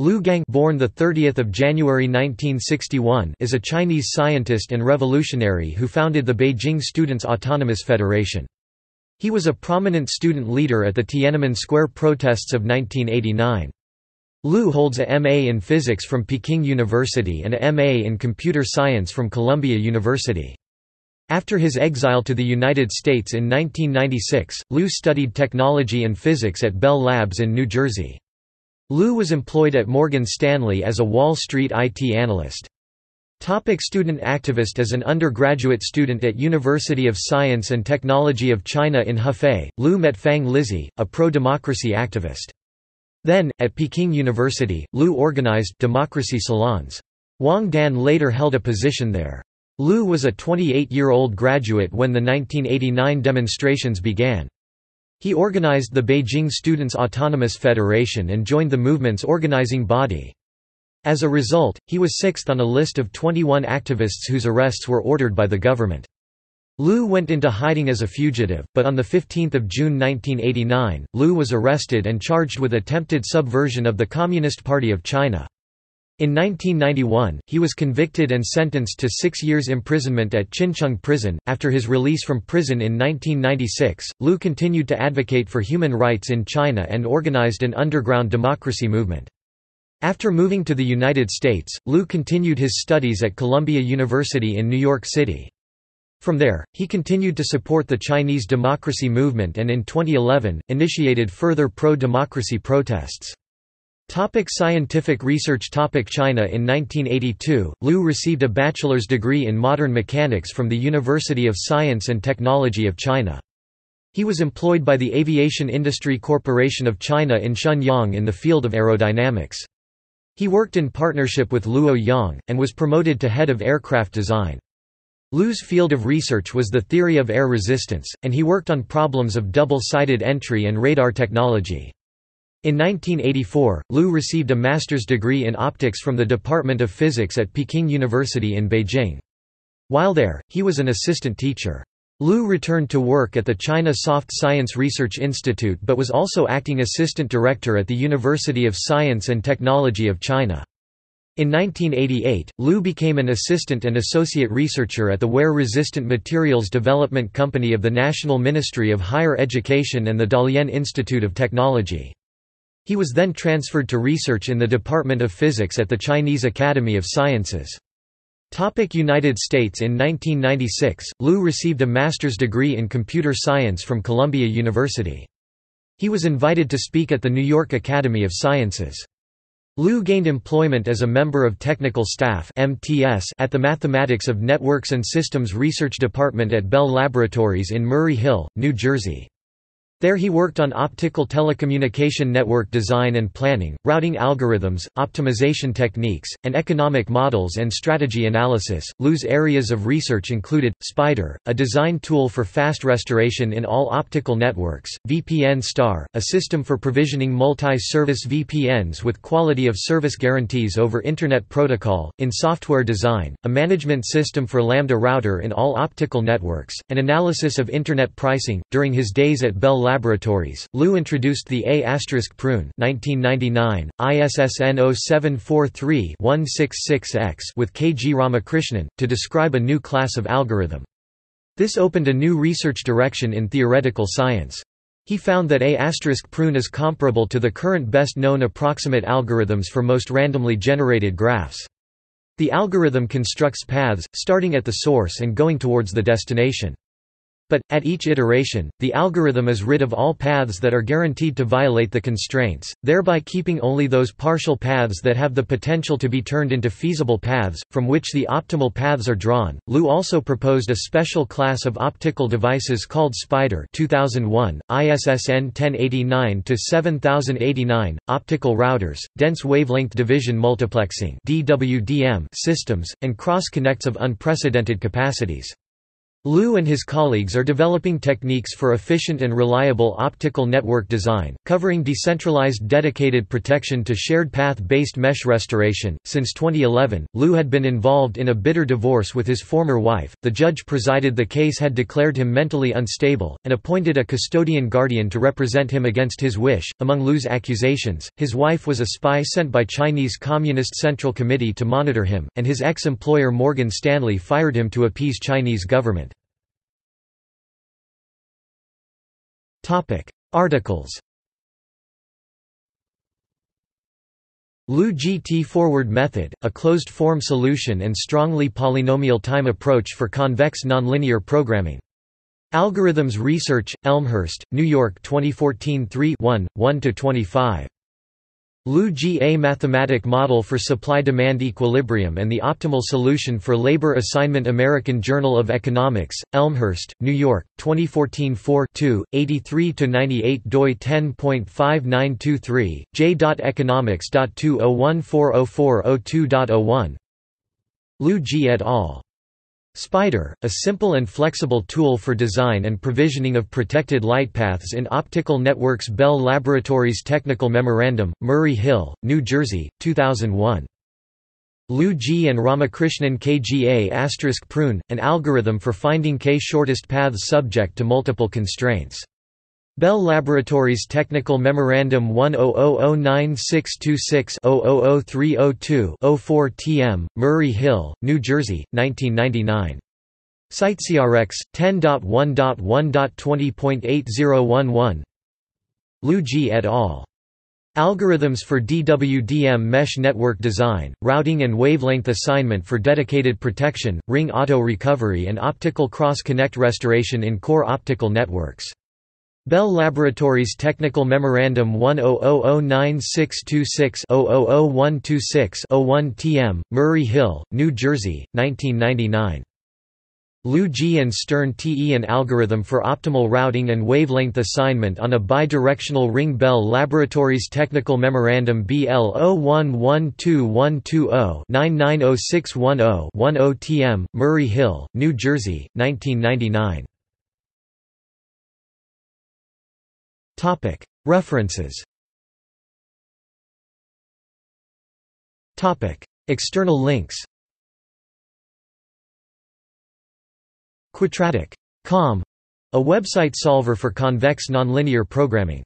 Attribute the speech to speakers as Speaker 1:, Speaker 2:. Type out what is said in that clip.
Speaker 1: Liu Gang born the 30th of January 1961 is a Chinese scientist and revolutionary who founded the Beijing Students' Autonomous Federation. He was a prominent student leader at the Tiananmen Square protests of 1989. Liu holds a MA in physics from Peking University and a MA in computer science from Columbia University. After his exile to the United States in 1996, Liu studied technology and physics at Bell Labs in New Jersey. Liu was employed at Morgan Stanley as a Wall Street IT analyst. Topic student activist As an undergraduate student at University of Science and Technology of China in Hefei, Liu met Fang Lizhi, a pro-democracy activist. Then, at Peking University, Liu organized democracy salons. Wang Dan later held a position there. Liu was a 28-year-old graduate when the 1989 demonstrations began. He organized the Beijing Students' Autonomous Federation and joined the movement's organizing body. As a result, he was sixth on a list of 21 activists whose arrests were ordered by the government. Liu went into hiding as a fugitive, but on 15 June 1989, Liu was arrested and charged with attempted subversion of the Communist Party of China. In 1991, he was convicted and sentenced to six years imprisonment at Qincheng Prison. After his release from prison in 1996, Liu continued to advocate for human rights in China and organized an underground democracy movement. After moving to the United States, Liu continued his studies at Columbia University in New York City. From there, he continued to support the Chinese democracy movement and in 2011, initiated further pro-democracy protests. Topic scientific research Topic China In 1982, Liu received a bachelor's degree in modern mechanics from the University of Science and Technology of China. He was employed by the Aviation Industry Corporation of China in Shenyang in the field of aerodynamics. He worked in partnership with Luo Yang, and was promoted to head of aircraft design. Liu's field of research was the theory of air resistance, and he worked on problems of double-sided entry and radar technology. In 1984, Liu received a master's degree in optics from the Department of Physics at Peking University in Beijing. While there, he was an assistant teacher. Liu returned to work at the China Soft Science Research Institute but was also acting assistant director at the University of Science and Technology of China. In 1988, Liu became an assistant and associate researcher at the Wear-Resistant Materials Development Company of the National Ministry of Higher Education and the Dalian Institute of Technology. He was then transferred to research in the Department of Physics at the Chinese Academy of Sciences. United States In 1996, Liu received a master's degree in computer science from Columbia University. He was invited to speak at the New York Academy of Sciences. Liu gained employment as a member of technical staff MTS at the Mathematics of Networks and Systems Research Department at Bell Laboratories in Murray Hill, New Jersey. There he worked on optical telecommunication network design and planning, routing algorithms, optimization techniques, and economic models and strategy analysis. Liu's areas of research included SPIDER, a design tool for fast restoration in all optical networks, VPN Star, a system for provisioning multi-service VPNs with quality of service guarantees over Internet Protocol, in software design, a management system for Lambda router in all optical networks, and analysis of Internet pricing. During his days at Bell Laboratories, Liu introduced the A** prune 1999, ISSN 0743-166X with K. G. Ramakrishnan, to describe a new class of algorithm. This opened a new research direction in theoretical science. He found that A** prune is comparable to the current best-known approximate algorithms for most randomly generated graphs. The algorithm constructs paths, starting at the source and going towards the destination. But, at each iteration, the algorithm is rid of all paths that are guaranteed to violate the constraints, thereby keeping only those partial paths that have the potential to be turned into feasible paths, from which the optimal paths are drawn. Liu also proposed a special class of optical devices called SPIDER 2001, ISSN 1089-7089, optical routers, dense wavelength division multiplexing DWDM systems, and cross-connects of unprecedented capacities. Liu and his colleagues are developing techniques for efficient and reliable optical network design, covering decentralized dedicated protection to shared path-based mesh restoration. Since 2011, Liu had been involved in a bitter divorce with his former wife. The judge presided the case had declared him mentally unstable and appointed a custodian guardian to represent him against his wish. Among Liu's accusations, his wife was a spy sent by Chinese Communist Central Committee to monitor him, and his ex-employer Morgan Stanley fired him to appease Chinese government. Articles. Liu GT forward method, a closed-form solution and strongly polynomial time approach for convex nonlinear programming. Algorithms Research, Elmhurst, New York 2014 3 1, 1–25. Liu GA mathematic model for supply-demand equilibrium and the optimal solution for labor assignment American Journal of Economics, Elmhurst, New York, 2014 4 83–98 doi 10.5923, j.economics.2014040.02.01 Liu G et al. Spider, a simple and flexible tool for design and provisioning of protected lightpaths in optical networks Bell Laboratories Technical Memorandum, Murray Hill, New Jersey, 2001. Liu G and Ramakrishnan KGA prune, an algorithm for finding k-shortest paths subject to multiple constraints. Bell Laboratories Technical Memorandum 10009626-000302-04 TM, Murray Hill, New Jersey, 1999. CiteSeerX, 10.1.1.20.8011 Liu Ji et al. Algorithms for DWDM mesh network design, routing and wavelength assignment for dedicated protection, ring auto recovery and optical cross-connect restoration in core optical networks. Bell Laboratories Technical Memorandum 10009626-000126-01 TM, Murray Hill, New Jersey, 1999. Liu G and Stern TE An algorithm for optimal routing and wavelength assignment on a bidirectional ring Bell Laboratories Technical Memorandum BL 0112120990610010 TM, Murray Hill, New Jersey, 1999. References. External links. Quadratic.com a website solver for convex nonlinear programming